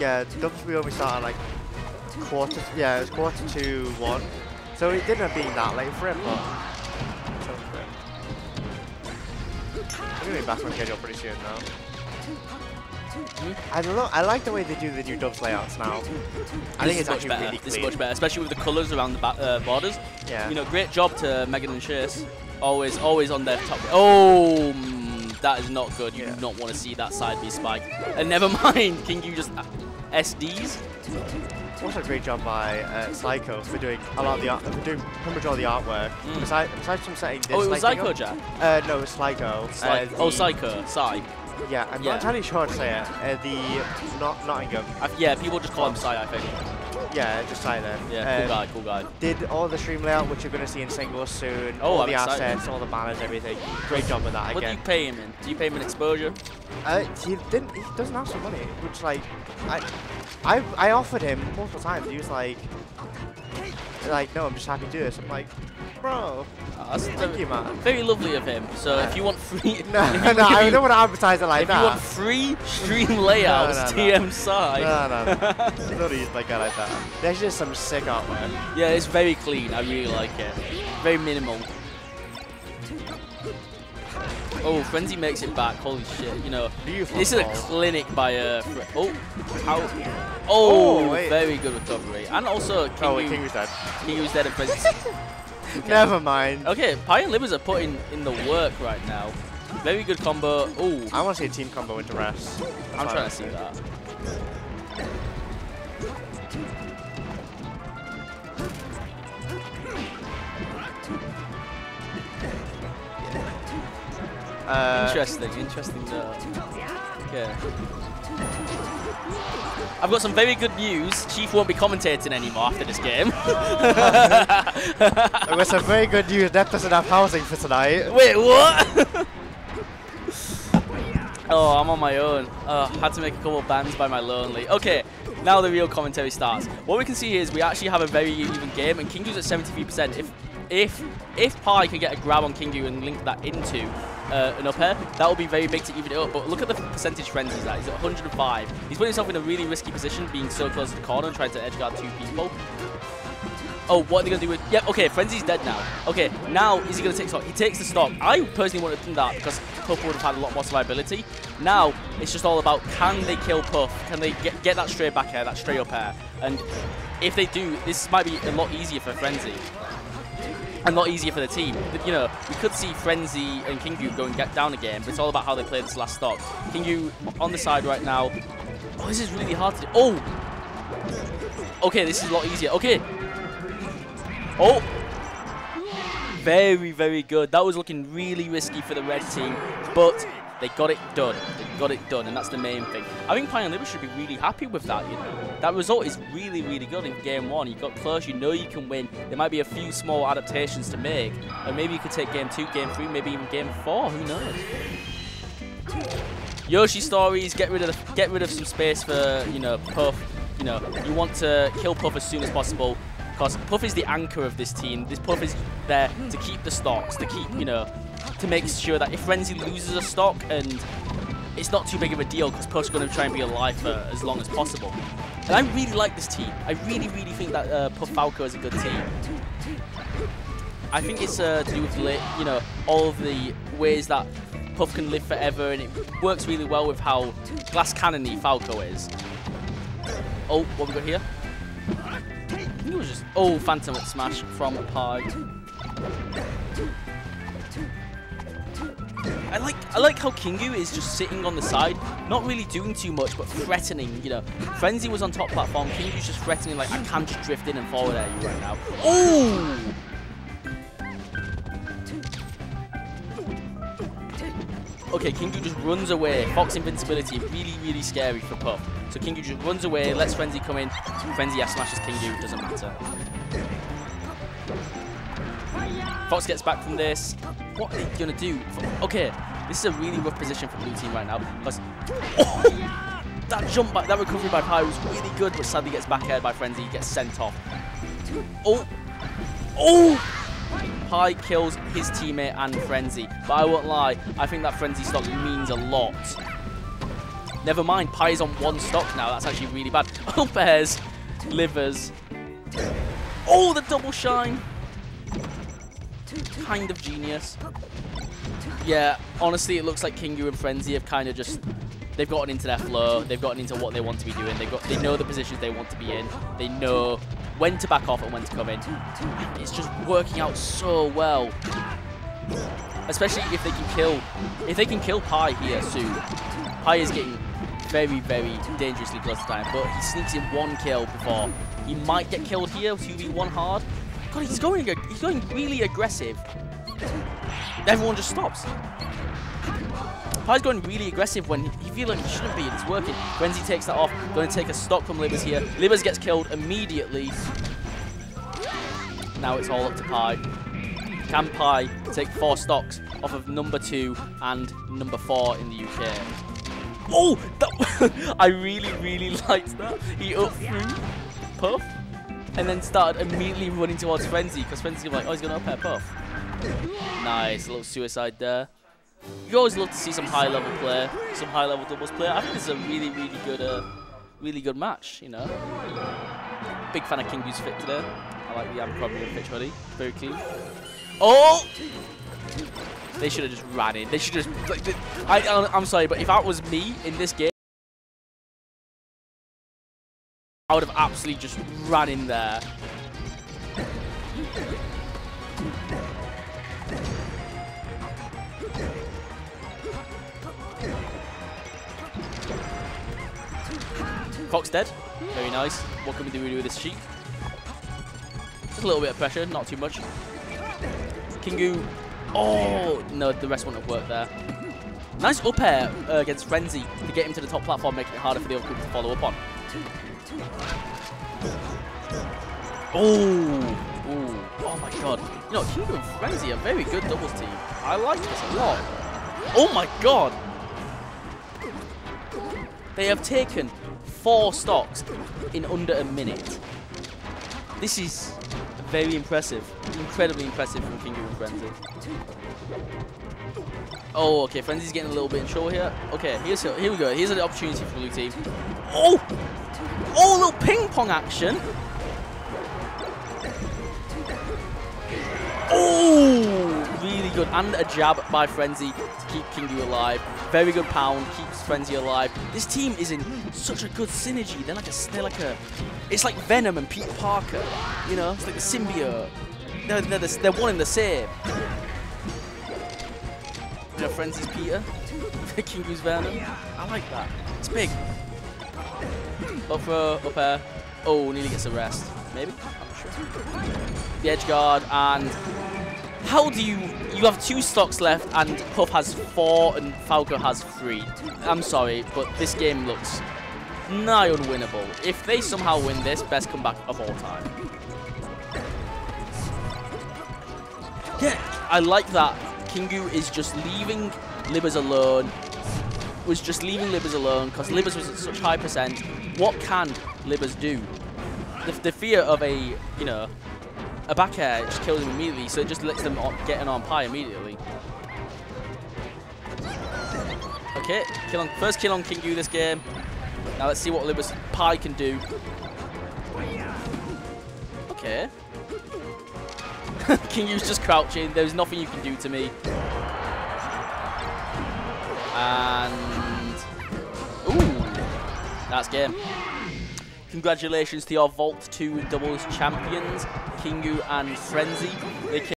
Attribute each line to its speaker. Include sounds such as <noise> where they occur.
Speaker 1: yeah, doubles we only started like quarter. Yeah, it was quarter to one, so it didn't up being that late for him, but. for him. We're gonna be back on schedule pretty soon now. I don't know. I like the way they do the new dubs layouts now. I
Speaker 2: This
Speaker 1: think it's
Speaker 2: much better.
Speaker 1: really
Speaker 2: This is much better, especially with the colours around the uh, borders.
Speaker 1: Yeah.
Speaker 2: You know, great job to Megan and Chase. Always, always on their top. Oh, mm, that is not good. You
Speaker 1: Yeah.
Speaker 2: do not want to see that side be spiked. And never <laughs> mind, Kingu just uh, SDs.
Speaker 1: Also, a great job by uh, Psycho for doing a lot of the art, for doing pretty much all the artwork.
Speaker 2: Mm.
Speaker 1: Besides, besides from setting this.
Speaker 2: Oh, it was
Speaker 1: like,
Speaker 2: Psycho Jack.
Speaker 1: Uh, no, it's.
Speaker 2: Sly-
Speaker 1: uh,
Speaker 2: oh, Psycho, Psy.
Speaker 1: Yeah, I'm
Speaker 2: Yeah.
Speaker 1: not entirely sure how to say it. Uh, the not Nottingham.
Speaker 2: I, yeah, people just call him Psy, I think.
Speaker 1: Yeah, just that.
Speaker 2: Yeah, cool
Speaker 1: Um,
Speaker 2: guy, cool guy.
Speaker 1: Did all the stream layout, which you're going to see in singles soon.
Speaker 2: Oh,
Speaker 1: all
Speaker 2: I'm
Speaker 1: the
Speaker 2: excited.
Speaker 1: assets, all the banners, everything. Great job with that
Speaker 2: What do you
Speaker 1: again.
Speaker 2: pay him in? Do you pay him in exposure?
Speaker 1: Uh, he didn't. He doesn't have some money, which like, I, I, I offered him multiple times. He was like, like, no, I'm just happy to do this. I'm like, bro,
Speaker 2: Oh,
Speaker 1: thank
Speaker 2: very,
Speaker 1: you, man.
Speaker 2: very lovely of him. So if you want free, <laughs>
Speaker 1: No, no,
Speaker 2: you, <laughs>
Speaker 1: I don't want to advertise it like
Speaker 2: if you want free stream layouts,
Speaker 1: no, no.
Speaker 2: TM side.
Speaker 1: No, no, no. Don't use like that like that. There's just some sick artwork.
Speaker 2: Yeah, it's very clean. I really like it. Very minimal. Oh, Frenzy makes it back. Holy shit! You know,
Speaker 1: Beautiful.
Speaker 2: this is a clinic by a. Fre- oh, how? Oh,
Speaker 1: Oh,
Speaker 2: very good recovery. And also, oh, King
Speaker 1: Oh, wait, King was dead.
Speaker 2: Kingu's dead at Frenzy. <laughs>
Speaker 1: Never mind.
Speaker 2: Okay, Pi and Liberz are putting in the work right now. Very good combo. Oh,
Speaker 1: I want to see a team combo into rest.
Speaker 2: I'm trying to see that.
Speaker 1: Uh,
Speaker 2: Interesting, interesting though. Okay. I've got some very good news. Chief won't be commentating anymore after this game. <laughs>
Speaker 1: It was some very good news. That doesn't have housing for tonight.
Speaker 2: Wait, what? <laughs> oh, I'm on my own. Uh, had to make a couple of bans by my lonely. Okay, now the real commentary starts. What we can see is we actually have a very even game, and Kingu's at 73%. If if if Pi can get a grab on Kingu and link that into uh, an up air, that will be very big to even it up. But look at the percentage Frenzy's at. He's at 105. He's putting himself in a really risky position, being so close to the corner and trying to edge guard two people. Oh, what are they going to do with... Yep, okay, Frenzy's dead now. Okay, now is he going to take stock? He takes the stock. I personally would have done that because Puff would have had a lot more survivability. Now, it's just all about can they kill Puff? Can they get, get that straight back air, that straight up air? And if they do, this might be a lot easier for Frenzy. A lot easier for the team. You know, we could see Frenzy and Kingu going get down again, but it's all about how they play this last stock. Kingu on the side right now. Oh, this is really hard to do. Oh! Okay, this is a lot easier. Okay, Oh! Very, very good. That was looking really risky for the red team, but they got it done. They got it done, and that's the main thing. I think Pioneer should be really happy with that, you know. That result is really, really good in game one. You got close, you know you can win. There might be a few small adaptations to make, and maybe you could take game two, game three, maybe even game four, who knows? Yoshi's Story, get rid of the, get rid of some space for, you know, Puff. You know, you want to kill Puff as soon as possible because Puff is the anchor of this team. This Puff is there to keep the stocks, to keep, you know, to make sure that if Frenzy loses a stock and it's not too big of a deal because Puff's going to try and be alive for as long as possible. And I really like this team. I really, really think that uh, Puff Falco is a good team. I think it's uh, to do with, you know, all of the ways that Puff can live forever, and it works really well with how glass cannony Falco is. Oh, what we got here? I think it was just oh, Phantom Smash from Pi. I like I like how Kingu is just sitting on the side, not really doing too much, but threatening. You know, Frenzy was on top platform. Kingu's just threatening, like I can just drift in and forward air you right now. Oh! Okay, Kingu just runs away. Fox invincibility, really, really scary for Puff. So Kingu just runs away, lets Frenzy come in. Frenzy yeah, smashes Kingu, doesn't matter. Fox gets back from this. What are they gonna do? Okay, this is a really rough position for blue team right now because oh, <laughs> that jump back, that recovery by Pi was really good, but sadly gets back aired by Frenzy, He gets sent off. Oh, oh! Pi kills his teammate and Frenzy, but I won't lie, I think that Frenzy stock means a lot. Never mind, Pi's on one stock now. That's actually really bad. <laughs> Oh, bears, Liberz. Oh, the double shine. Kind of genius. Yeah, honestly, it looks like Kingu and Frenzy have kind of just they've gotten into their flow. They've gotten into what they want to be doing. They've got they know the positions they want to be in. They know when to back off and when to come in. It's just working out so well. Especially if they can kill if they can kill Pi here soon. Pi is getting very, very dangerously close to time, but he sneaks in one kill before he might get killed here, 2v1 hard. God, he's going he's going really aggressive. Everyone just stops. Pi's going really aggressive when he feels like he shouldn't be, and it's working. Frenzy takes that off, going to take a stock from Liberz here. Liberz gets killed immediately. Now it's all up to Pi. Can Pi take four stocks off of number two and number four in the UK? Oh, <laughs> I really, really liked that. He up threw Puff and then started immediately running towards Frenzy because Frenzy was like, oh, he's going to up air Puff. Nice, a little suicide there. You always love to see some high level play, some high level doubles play. I think this is a really, really good, uh, really good match. You know, big fan of Kingu's fit today. I like the Abercrombie and Fitch hoodie, very clean. Oh, they should have just ran in. They should just. I, I'm sorry, but if that was me in this game, I would have absolutely just ran in there. Fox dead. Very nice. What can we do with this sheep? Just a little bit of pressure, not too much. Kingu. Oh, no, the rest wouldn't have worked there. Nice up air uh, against Frenzy to get him to the top platform, making it harder for the other group to follow up on. Oh, oh, oh my god. You know, Kingu and Frenzy are very good doubles team. I like this a lot. Oh my god. They have taken four stocks in under a minute. This is very impressive. Incredibly impressive from Kingu and Frenzy. Oh, okay. Frenzy's getting a little bit in trouble here. Okay, here's here we go. Here's an opportunity for blue team. Oh! Oh, little ping pong action. Oh! Really good. And a jab by Frenzy to keep Kingu alive. Very good pound, keeps Frenzy alive. This team is in such a good synergy. They're like a, they're like a, it's like Venom and Peter Parker. You know, it's like a symbiote. They're, they're, the, they're one and the same. You know, Frenzy's Peter, <laughs> Kingu's Venom. I like that. It's big. Up throw, up air. Oh, nearly gets a rest. Maybe? I'm not sure. The edge guard and how do you... You have two stocks left and Puff has four and Falco has three. I'm sorry, but this game looks nigh unwinnable. If they somehow win this, best comeback of all time. Yeah, I like that. Kingu is just leaving Liberz alone. Was just leaving Liberz alone because Liberz was at such high percent. What can Libers do? The, the fear of a, you know, a back air just kills him immediately, so it just lets them get an on Pi immediately. Okay, kill on, first kill on Kingu this game. Now let's see what Liberz Pi can do. Okay. <laughs> Kingu's just crouching. There's nothing you can do to me. And... Ooh! That's game. Congratulations to your Vault 2 doubles champions, Kingu and Frenzy.